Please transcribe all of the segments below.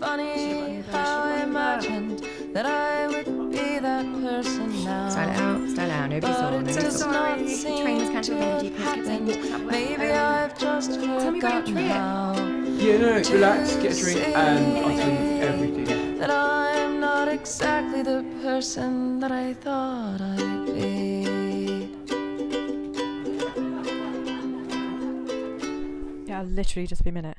funny how I imagined that I would be that person now. Style out, style out. Nobody saw, But it nobody does saw. not Train seem was cancelled, then the to GPS have kept saying, happened. "Walk that way." Maybe Um, I've just me about your forgotten trip. how Yeah, no, no, relax, get a drink, and I'll tell you everything. that I'm not exactly the person that I thought I'd be. Yeah, I'll literally just be a minute.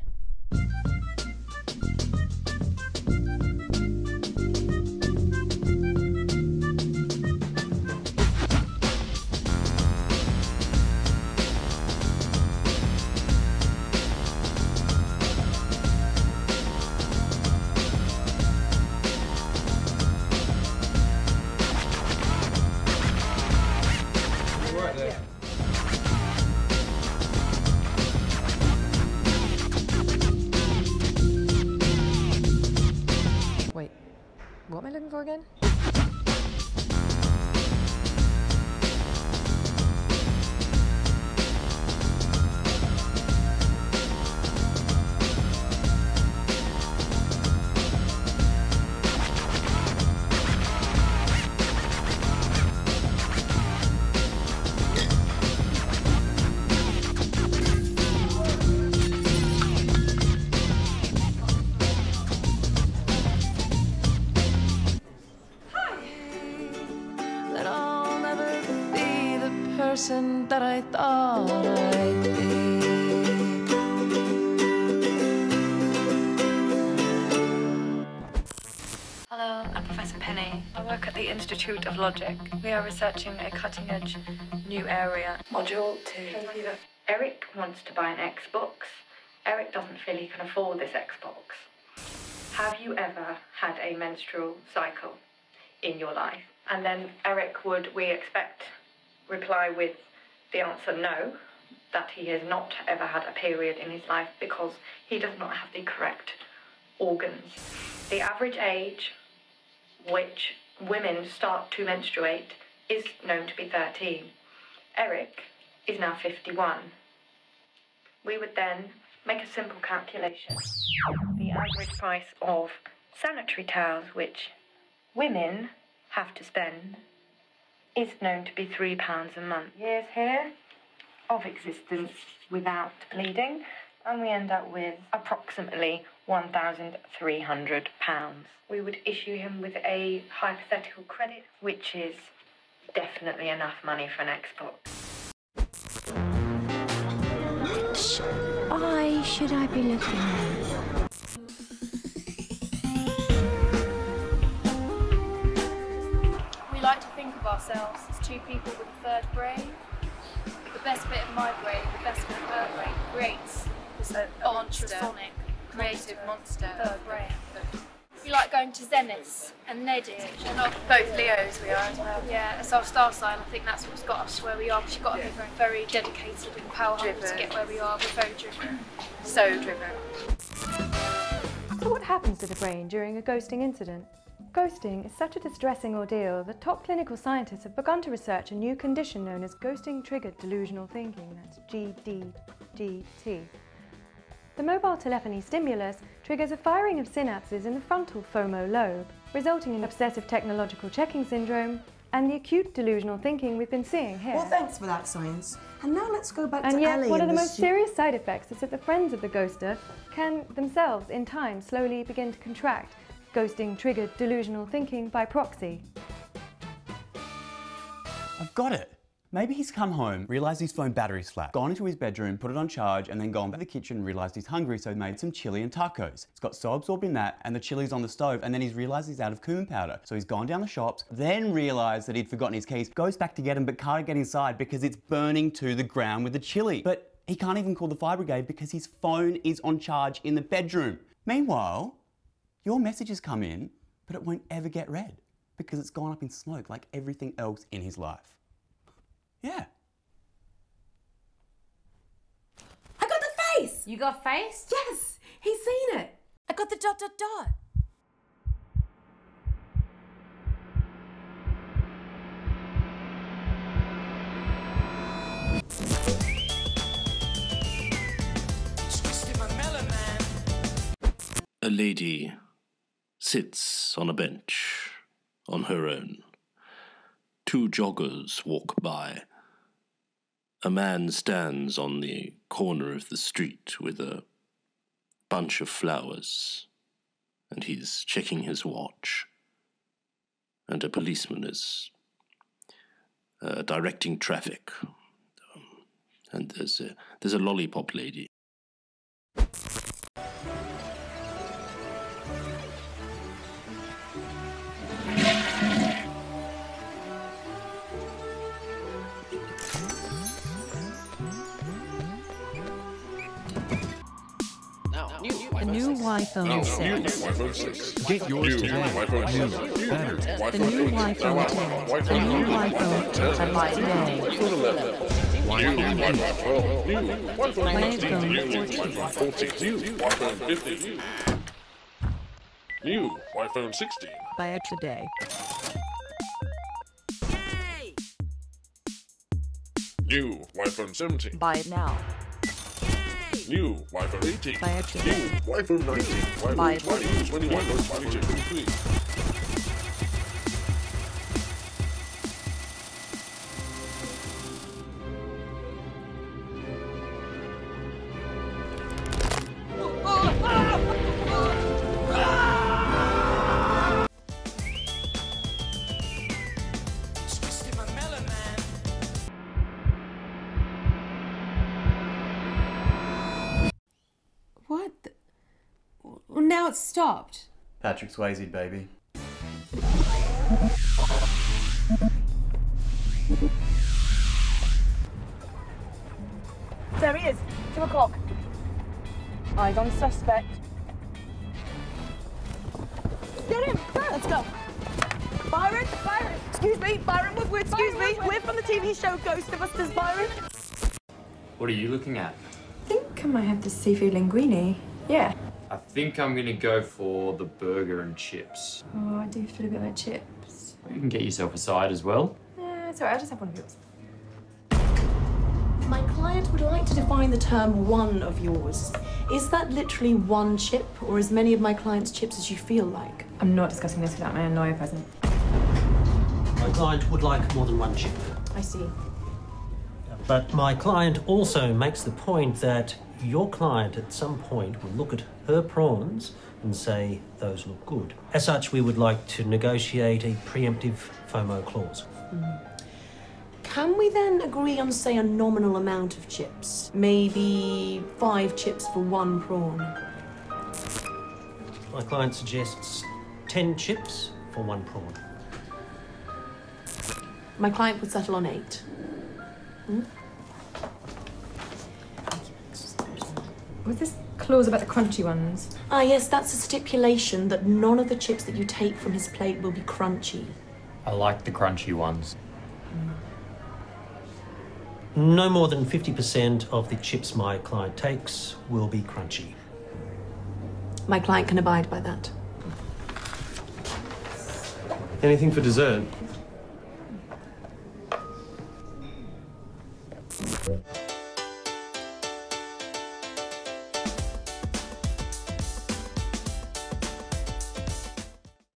What am I looking for again? Person that I thought I'd be. Hello, I'm Professor Penny. I work at the Institute of Logic. We are researching a cutting edge new area. Module 2. Eric wants to buy an Xbox. Eric doesn't feel he can afford this Xbox. Have you ever had a menstrual cycle in your life? And then Eric would, we expect, reply with the answer no, that he has not ever had a period in his life because he does not have the correct organs. The average age which women start to menstruate is known to be 13. Eric is now 51. We would then make a simple calculation. The average price of sanitary towels, which women have to spend, is known to be £3 a month. Years here of existence without bleeding, and we end up with approximately £1,300. We would issue him with a hypothetical credit, which is definitely enough money for an Xbox. Which eye should I be looking at? Ourselves as two people with a third brain. The best bit of my brain, the best bit of her brain creates this ultrasonic, creative monster third brain. We like going to Zenith and Neddie and all- Both Leos we are as well. yeah, it's our star sign. I think that's what's got us where we are. We've got to be very, very dedicated and power hungry to get where we are. We're very driven. So driven. So, what happens to the brain during a ghosting incident? Ghosting is such a distressing ordeal that top clinical scientists have begun to research a new condition known as ghosting triggered delusional thinking, that's GDGT. The mobile telephony stimulus triggers a firing of synapses in the frontal FOMO lobe, resulting in obsessive technological checking syndrome and the acute delusional thinking we've been seeing here. Well, thanks for that science. And now let's go back And to yet, Ellie one of the most serious side effects is that the friends of the ghoster can themselves, in time, slowly begin to contract ghosting triggered delusional thinking by proxy. I've got it. Maybe he's come home, realised his phone battery's flat, gone into his bedroom, put it on charge, and then gone back to the kitchen, realised he's hungry, so made some chili and tacos. He's got so absorbed in that, and the chili's on the stove, and then he's realised he's out of cumin powder. So he's gone down the shops, then realised that he'd forgotten his keys, goes back to get them, but can't get inside because it's burning to the ground with the chili. But he can't even call the fire brigade because his phone is on charge in the bedroom. Meanwhile, your messages come in, but it won't ever get read because it's gone up in smoke like everything else in his life. Yeah. I got the face! You got face? Yes! He's seen it! I got the dot dot dot. A lady sits on a bench on her own. Two joggers walk by. A man stands on the corner of the street with a bunch of flowers, and he's checking his watch. And a policeman is uh, directing traffic. Um, and there's a, there's a lollipop lady. The new iPhone 6. Get yours today. New, better. The new iPhone 10. The new iPhone 10. Buy today. New iPhone 16. Buy it today. New iPhone 17. Buy it now. New iPhone 18. Buy it today. New iPhone 19. Buy it 20. 21. iPhone 23. Well, now it's stopped. Patrick Swayze, baby. There he is. Two o'clock. Eyes on suspect. Get him! Let's go. Byron, Byron, excuse me, Byron Woodward, excuse me. We're from the TV show Ghostbusters, Byron. What are you looking at? I think I might have the seafood linguine. Yeah. I think I'm gonna go for the burger and chips. Oh, I do feel a bit like chips. You can get yourself a side as well. Yeah, it's alright, I'll just have one of yours. My client would like to define the term one of yours. Is that literally one chip, or as many of my client's chips as you feel like? I'm not discussing this without my own lawyer present. My client would like more than one chip. I see. But my client also makes the point that your client at some point will look at her prawns and say, those look good. As such, we would like to negotiate a preemptive FOMO clause. Can we then agree on, say, a nominal amount of chips? Maybe five chips for one prawn. My client suggests 10 chips for one prawn. My client would settle on eight. Hmm? Was this clause about the crunchy ones? Ah, yes, that's a stipulation that none of the chips that you take from his plate will be crunchy. I like the crunchy ones. No more than 50% of the chips my client takes will be crunchy. My client can abide by that. Anything for dessert?